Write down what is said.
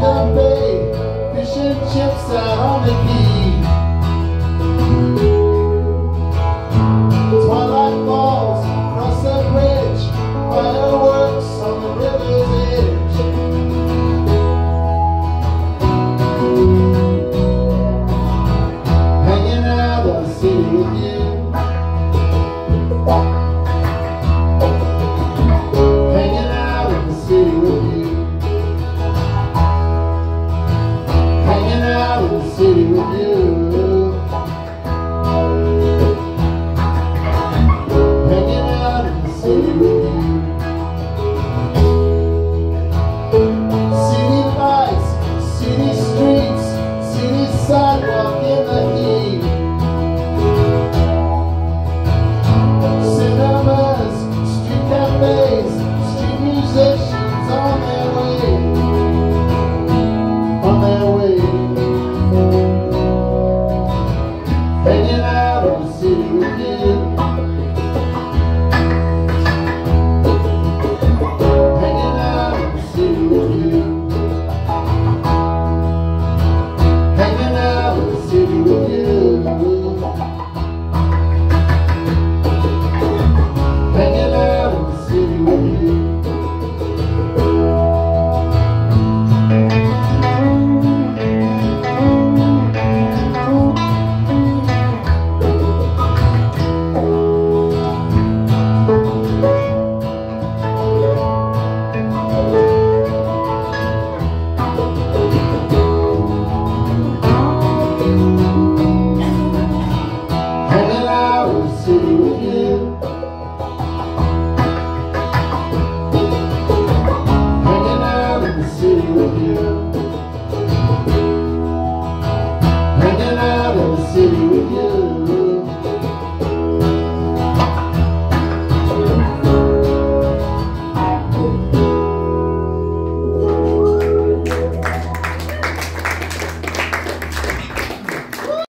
fish and chips out on the key. sidewalk in the heat. Cinemas, street cafes, street musicians on their way. On their way. Hanging out on the city again.